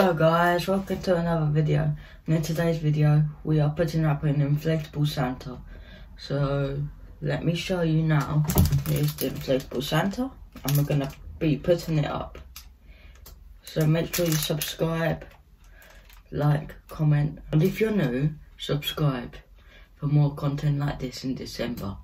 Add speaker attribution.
Speaker 1: Oh, Hello guys, welcome to another video. And in today's video, we are putting up an inflatable Santa. So, let me show you now. Here's the inflatable Santa, and we're gonna be putting it up. So make sure you subscribe, like, comment, and if you're new, subscribe for more content like this in December.